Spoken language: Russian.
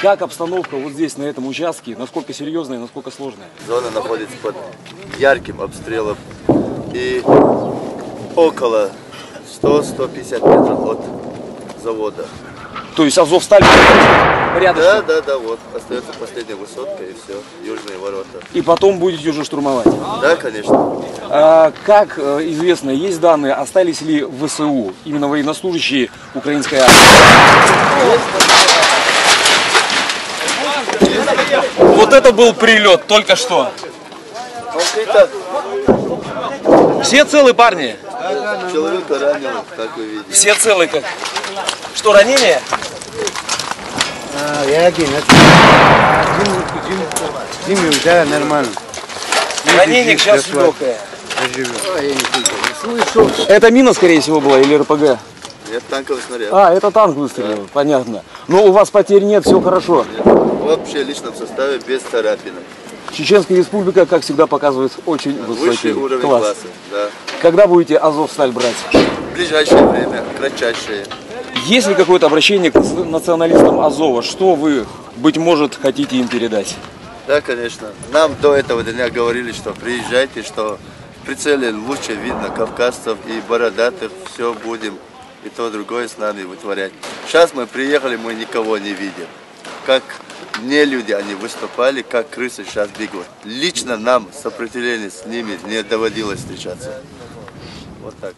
Как обстановка вот здесь, на этом участке? Насколько серьезная, насколько сложная? Зона находится под ярким обстрелом и около 100-150 метров от завода. То есть Азовсталь порядочно. Да, да, да, вот. Остается последняя высотка и все. Южные ворота. И потом будете уже штурмовать. Да, конечно. А, как э, известно, есть данные, остались ли в ВСУ, именно военнослужащие украинской армии? Вот это был прилет только что. Все целые парни? человека ранило, как вы видите. Все целые как? Что, ранение? А, я один. это- Зиму, зиму, зиму, да, нормально. Ранение сейчас легкое. Слышал. Это мина, скорее всего, была или РПГ? Нет, танковый снаряд. А, это танк выстрелил, понятно. Но у вас потерь нет, все хорошо. Вообще в личном составе без царапины. Чеченская республика, как всегда, показывает очень высокий Высший уровень класс. класса. Да. Когда будете Азовсталь брать? В ближайшее время, кратчайшее. Есть ли какое-то обращение к нац- националистам Азова? Что вы, быть может, хотите им передать? Да, конечно. Нам до этого дня говорили, что приезжайте, что в прицеле лучше видно кавказцев и бородатых, все будем и то другое с нами вытворять. Сейчас мы приехали, мы никого не видим. Как не люди они выступали, как крысы сейчас бегут. Лично нам сопротивление с ними не доводилось встречаться. Вот так.